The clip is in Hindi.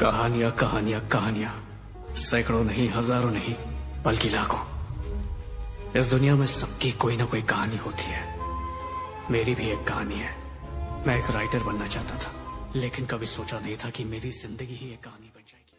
कहानियाँ कहानियाँ कहानियाँ। सैकड़ों नहीं, हज़ारों नहीं, बल्कि लाखों। इस दुनिया में सबकी कोई ना कोई कहानी होती है। मेरी भी एक कहानी है। मैं एक राइटर बनना चाहता था, लेकिन कभी सोचा नहीं था कि मेरी ज़िंदगी ही एक कहानी बन जाएगी।